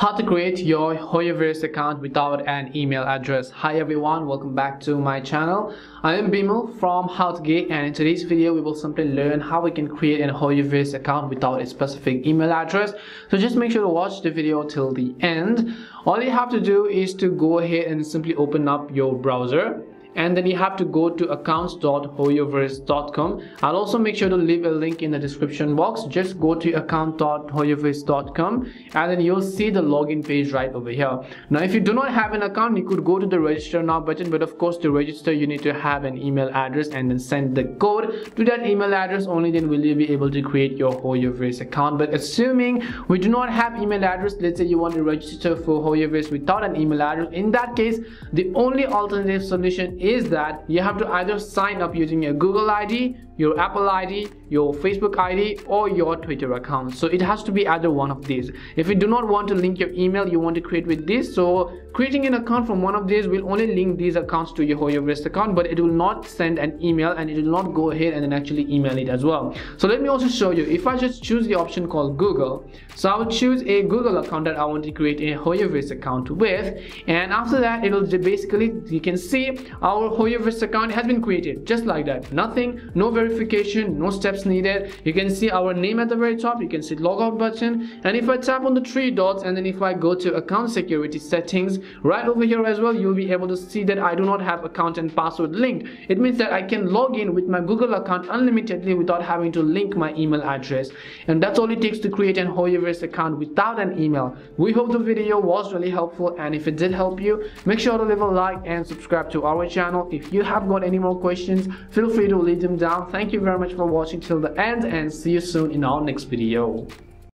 how to create your Hoyoverse account without an email address. Hi everyone, welcome back to my channel. I am Bimal from HowToGeek and in today's video we will simply learn how we can create an Hoyoverse account without a specific email address. So just make sure to watch the video till the end. All you have to do is to go ahead and simply open up your browser and then you have to go to accounts.hoyoverse.com i'll also make sure to leave a link in the description box. Just go to account.hoyoverse.com and then you'll see the login page right over here. Now if you do not have an account you could go to the register now button but of course to register you need to have an email address and then send the code. To that email address only then will you be able to create your Hoyoverse account. But assuming we do not have email address let's say you want to register for Hoyoverse without an email address in that case the only alternative solution is that you have to either sign up using your Google ID, your Apple ID, your Facebook ID or your Twitter account. So it has to be either one of these. If you do not want to link your email, you want to create with this. So creating an account from one of these will only link these accounts to your Hoyoverse account, but it will not send an email and it will not go ahead and then actually email it as well. So let me also show you. If I just choose the option called Google, so I will choose a Google account that I want to create a Hoyoverse account with. And after that, it will basically, you can see our Hoyoverse account has been created just like that. Nothing, no verification, no steps needed. You can see our name at the very top. You can see logout button. And if I tap on the three dots and then if I go to account security settings right over here as well you'll be able to see that I do not have account and password linked. It means that I can log in with my Google account unlimitedly without having to link my email address. And that's all it takes to create an Hoyoverse account without an email. We hope the video was really helpful. And if it did help you make sure to leave a like and subscribe to our channel. If you have got any more questions feel free to leave them down thank you very much for watching till the end and see you soon in our next video.